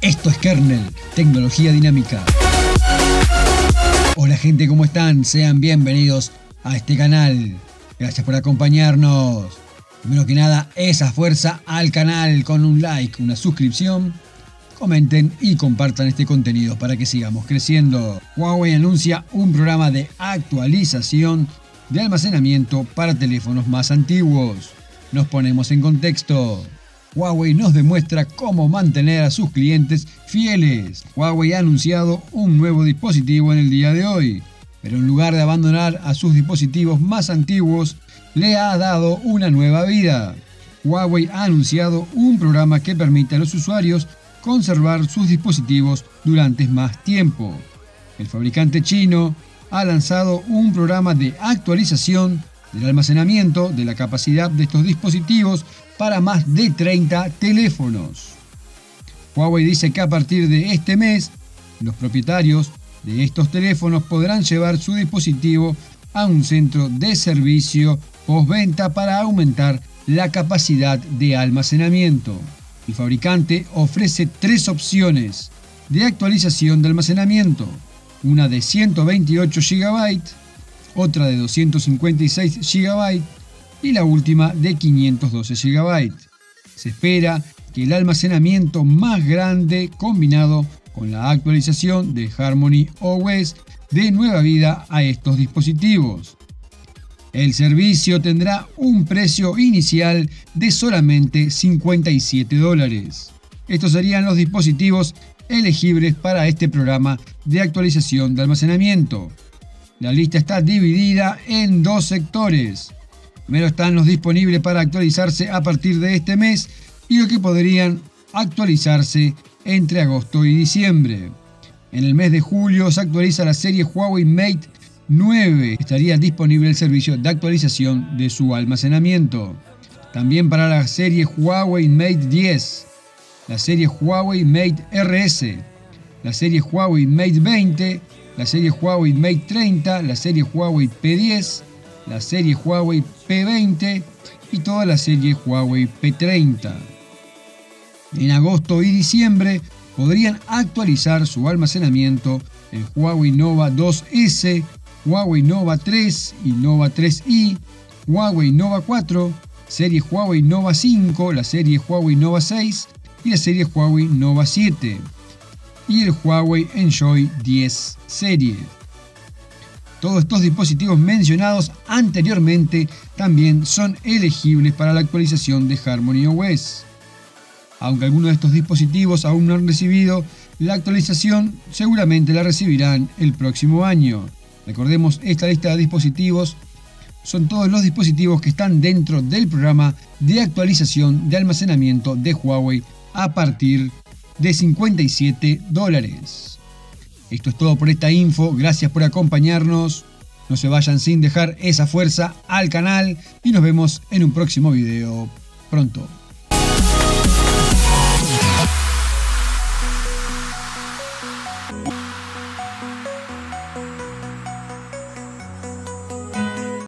Esto es Kernel, tecnología dinámica. Hola gente, ¿cómo están? Sean bienvenidos a este canal. Gracias por acompañarnos. Primero que nada, esa fuerza al canal con un like, una suscripción. Comenten y compartan este contenido para que sigamos creciendo. Huawei anuncia un programa de actualización de almacenamiento para teléfonos más antiguos. Nos ponemos en contexto. Huawei nos demuestra cómo mantener a sus clientes fieles. Huawei ha anunciado un nuevo dispositivo en el día de hoy, pero en lugar de abandonar a sus dispositivos más antiguos, le ha dado una nueva vida. Huawei ha anunciado un programa que permite a los usuarios conservar sus dispositivos durante más tiempo. El fabricante chino ha lanzado un programa de actualización del almacenamiento de la capacidad de estos dispositivos para más de 30 teléfonos. Huawei dice que a partir de este mes, los propietarios de estos teléfonos podrán llevar su dispositivo a un centro de servicio postventa para aumentar la capacidad de almacenamiento. El fabricante ofrece tres opciones de actualización de almacenamiento, una de 128 GB, otra de 256 GB y la última de 512 GB. Se espera que el almacenamiento más grande combinado con la actualización de Harmony OS dé nueva vida a estos dispositivos. El servicio tendrá un precio inicial de solamente 57 dólares. Estos serían los dispositivos elegibles para este programa de actualización de almacenamiento. La lista está dividida en dos sectores. Primero están los disponibles para actualizarse a partir de este mes y los que podrían actualizarse entre agosto y diciembre. En el mes de julio se actualiza la serie Huawei Mate 9. Estaría disponible el servicio de actualización de su almacenamiento. También para la serie Huawei Mate 10, la serie Huawei Mate RS, la serie Huawei Mate 20, la serie Huawei Mate 30, la serie Huawei P10, la serie Huawei P20 y toda la serie Huawei P30. En agosto y diciembre podrían actualizar su almacenamiento el Huawei Nova 2S, Huawei Nova 3 y Nova 3i, Huawei Nova 4, serie Huawei Nova 5, la serie Huawei Nova 6 y la serie Huawei Nova 7 y el Huawei Enjoy 10 serie. Todos estos dispositivos mencionados anteriormente también son elegibles para la actualización de Harmony OS. Aunque algunos de estos dispositivos aún no han recibido la actualización, seguramente la recibirán el próximo año. Recordemos, esta lista de dispositivos son todos los dispositivos que están dentro del programa de actualización de almacenamiento de Huawei a partir de 57 dólares. Esto es todo por esta info, gracias por acompañarnos. No se vayan sin dejar esa fuerza al canal y nos vemos en un próximo video pronto.